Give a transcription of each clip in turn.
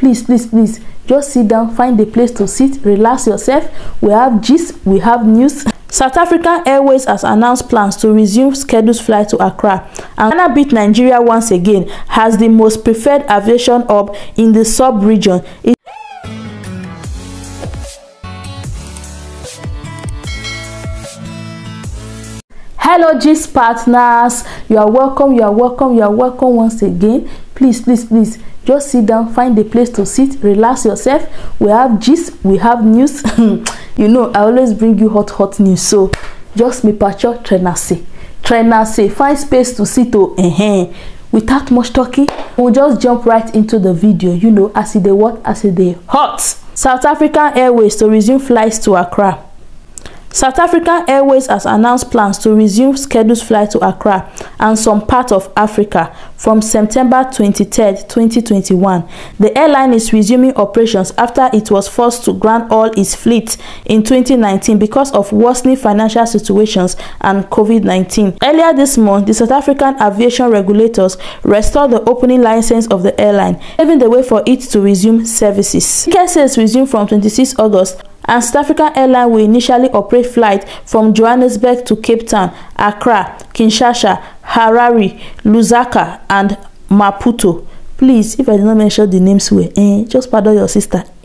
please please please just sit down find a place to sit relax yourself. We have gist we have news. South African Airways has announced plans to resume scheduled flights to Accra. And Ghana beat Nigeria once again as the most preferred aviation hub in the sub-region. hello gist partners. You are welcome you are welcome you are welcome once again. Please please please just sit down find a place to sit relax yourself. We have gist we have news. You know i always bring you hot hot news. So just me patcho trenase trenase find space to sit oh uh-huh. without much talking we'll just jump right into the video. You know as e dey what as e dey hot. South african airways to resume flights to accra South African Airways has announced plans to resume scheduled flights to Accra and some parts of Africa from September 23, 2021. The airline is resuming operations after it was forced to ground all its fleet in 2019 because of worsening financial situations and COVID-19. Earlier this month, the South African aviation regulators restored the opening license of the airline, paving the way for it to resume services. Sales resumed from 26 August and South African Airlines will initially operate flights from Johannesburg to Cape Town, Accra, Kinshasa, Harare, Lusaka, and Maputo. Please, if I did not mention the names well, eh, just pardon your sister.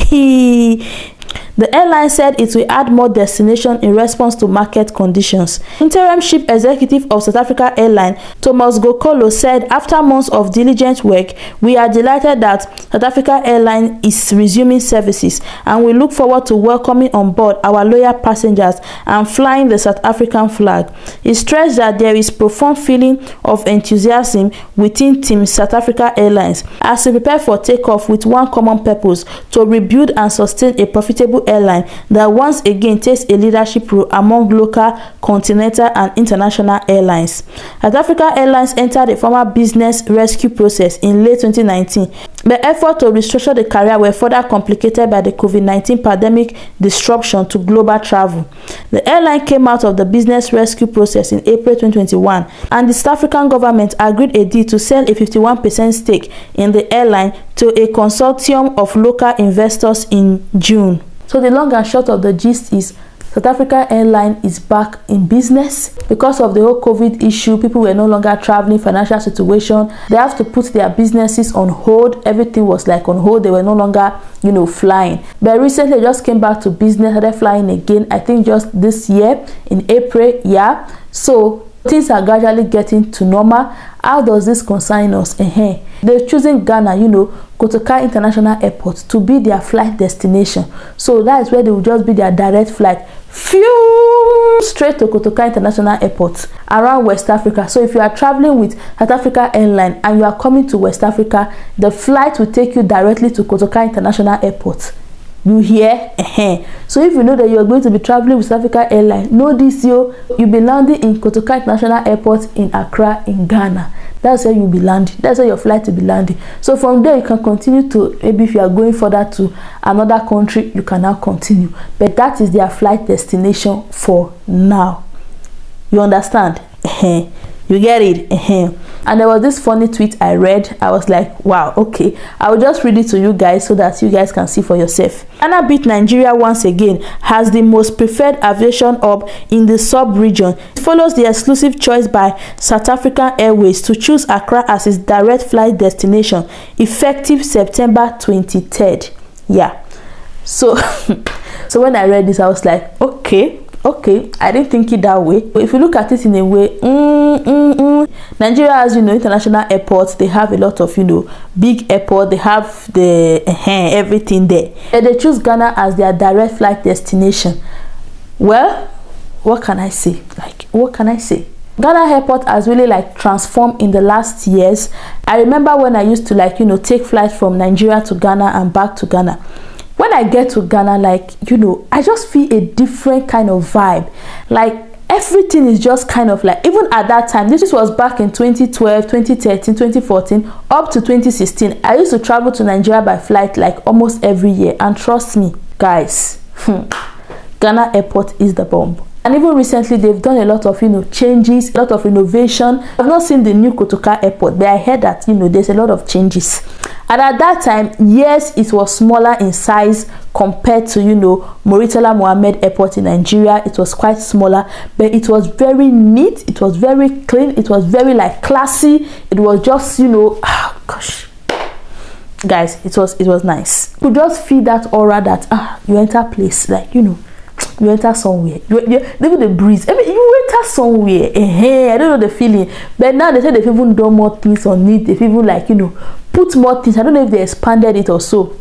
The airline said it will add more destinations in response to market conditions. Interim Chief Executive of South Africa Airline, Thomas Kgokolo, said after months of diligent work, we are delighted that South Africa Airline is resuming services and we look forward to welcoming on board our loyal passengers and flying the South African flag. He stressed that there is profound feeling of enthusiasm within Team South Africa Airlines as we prepare for takeoff with one common purpose to rebuild and sustain a profitable airline that once again takes a leadership role among local, continental, and international airlines. South Africa Airlines entered a formal business rescue process in late 2019. The effort to restructure the carrier were further complicated by the COVID-19 pandemic disruption to global travel. The airline came out of the business rescue process in April 2021, and the South African government agreed a deal to sell a 51% stake in the airline to a consortium of local investors in June. So the long and short of the gist is South Africa Airline is back in business because of the whole COVID issue. People were no longer traveling, financial situation. They have to put their businesses on hold. Everything was like on hold. They were no longer, you know, flying. But recently, just came back to business. Started flying again. I think just this year in April. Yeah. So things are gradually getting to normal how does this concern us uh-huh. they're choosing ghana you know kotoka international airport to be their flight destination. So that is where they will just be their direct flight. Phew, straight to kotoka international airport around west africa. So if you are traveling with south africa airline and you are coming to west africa the flight will take you directly to kotoka international airport. You hear? So if you know that you are going to be traveling with south africa airline know this yo. You be landing in kotoka international airport in accra in ghana that's where you be landing. That's where your flight will be landing. So from there you can continue to maybe if you are going further to another country you can now continue. But that is their flight destination for now. You understand? You get it. And there was this funny tweet i read i was like wow okay i will just read it to you guys so that you guys can see for yourself Ghana beat Nigeria once again has the most preferred aviation hub in the sub-region. It follows the exclusive choice by South African Airways to choose Accra as its direct flight destination effective September 23rd. Yeah. So so when I read this I was like, okay, okay i didn't think it that way but if you look at it in a way mm, mm, mm. Nigeria has you know international airports. They have a lot of you know big airport. They have the uh, everything there. And they choose ghana as their direct flight destination. Well what can i say? Like what can i say? Ghana airport has really like transformed in the last years. I remember when I used to like you know take flights from Nigeria to Ghana and back to Ghana. When i get to ghana like you know i just feel a different kind of vibe. Like everything is just kind of like even at that time this was back in 2012 2013 2014 up to 2016 i used to travel to nigeria by flight like almost every year. And trust me guys hmm, ghana airport is the bomb. And even recently they've done a lot of you know changes a lot of innovation. I've not seen the new kotoka airport but i heard that you know there's a lot of changes and at that time yes it was smaller in size compared to you know Muritala Muhammed Airport in Nigeria. It was quite smaller but it was very neat. It was very clean. It was very like classy. It was just you know oh, gosh. Guys it was it was nice. You just feel that aura that ah you enter place like you know you enter somewhere. You, you even the breeze. I mean you enter somewhere. Eh, i don't know the feeling. But now they say they've even done more things on it. They've even like you know put more things. I don't know if they expanded it or so.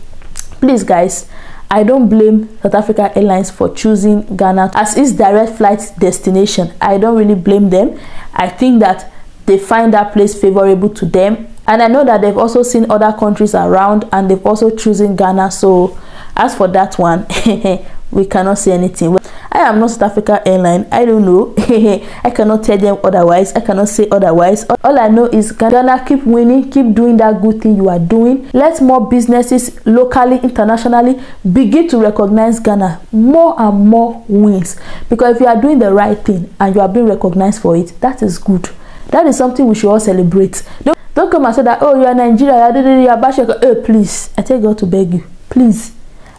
Please guys I don't blame South Africa Airlines for choosing Ghana as its direct flight destination. I don't really blame them. I think that they find that place favorable to them. And i know that they've also seen other countries around and they've also chosen ghana. So as for that one we cannot say anything. I am not south africa airline. I don't know. I cannot tell them otherwise. I cannot say otherwise. All i know is ghana keep winning keep doing that good thing you are doing. Let more businesses locally internationally begin to recognize ghana. More and more wins. Because if you are doing the right thing and you are being recognized for it that is good. That is something we should all celebrate. Don't Don't come and say that, oh, you are Nigeria, you are Bashaka. Oh, please, I tell God to beg you. Please,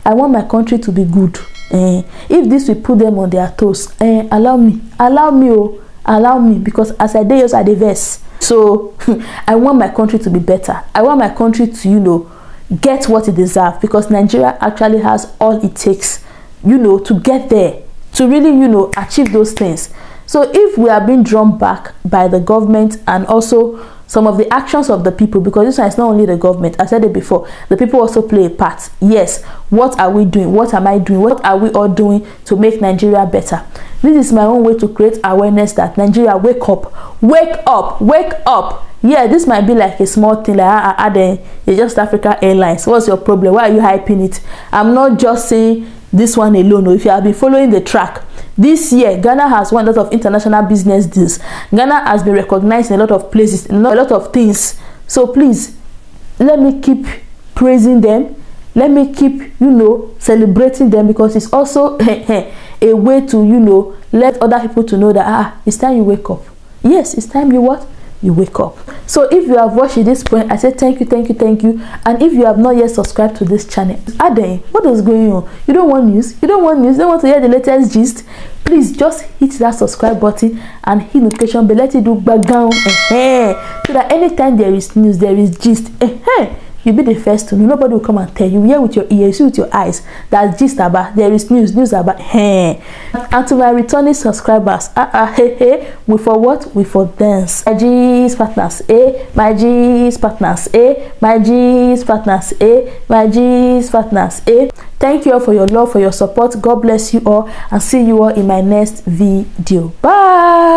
I want my country to be good. Eh, if this will put them on their toes, eh, allow me, allow me, oh, allow me, because as I dey here, I dey vex. So, I want my country to be better. I want my country to, you know, get what it deserves because Nigeria actually has all it takes, you know, to get there, to really, you know, achieve those things. So, if we are being drawn back by the government and also some of the actions of the people because this one is not only the government. I said it before. The people also play a part. Yes what are we doing? What am i doing? What are we all doing to make nigeria better? This is my own way to create awareness that nigeria wake up. Wake up. Wake up. Yeah this might be like a small thing like ah ah then it's just africa airlines. What's your problem? Why are you hyping it? I'm not just saying this one alone if you have been following the track this year ghana has won a lot of international business deals. Ghana has been recognized in a lot of places in a lot of things. So please let me keep praising them. Let me keep you know celebrating them because it's also a way to you know let other people to know that ah it's time you wake up. Yes it's time you what you wake up. So if you have watched this point i say thank you thank you thank you. And if you have not yet subscribed to this channel aden what is going on? You don't want news? You don't want news? You don't want to hear the latest gist? Please just hit that subscribe button and hit notification bell. Let it do background uh-huh, so that anytime there is news there is gist you'll be the first to know. Nobody will come and tell you. Hear with your ears see with your eyes. That gist about there is news news about hey. And to my returning subscribers ah ah hey hey. We for what? We for dance. My gist partners eh? My gist partners eh? My gist partners eh? My gist partners eh? Thank you all for your love for your support. God bless you all and see you all in my next video. Bye